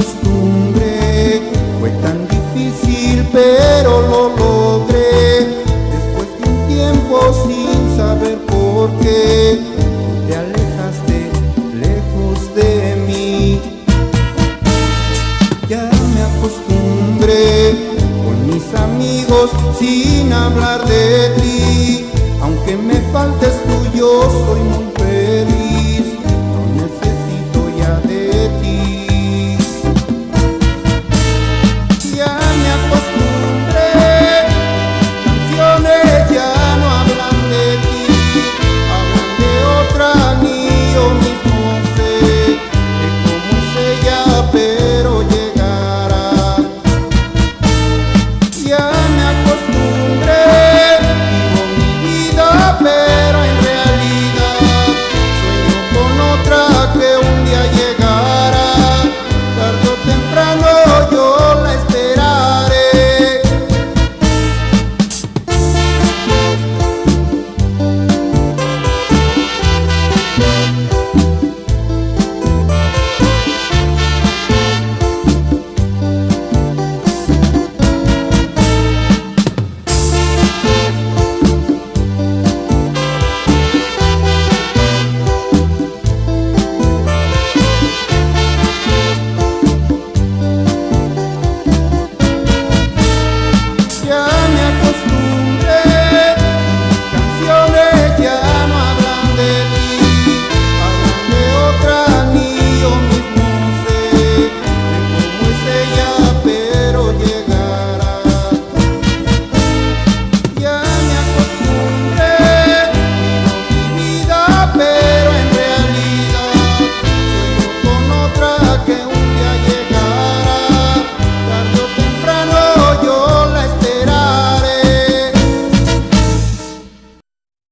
acostumbré, fue tan difícil pero lo logré. Después de un tiempo sin saber por qué, te alejaste lejos de mí. Ya me acostumbré con mis amigos sin hablar de ti, aunque me faltes tú, yo soy muy up.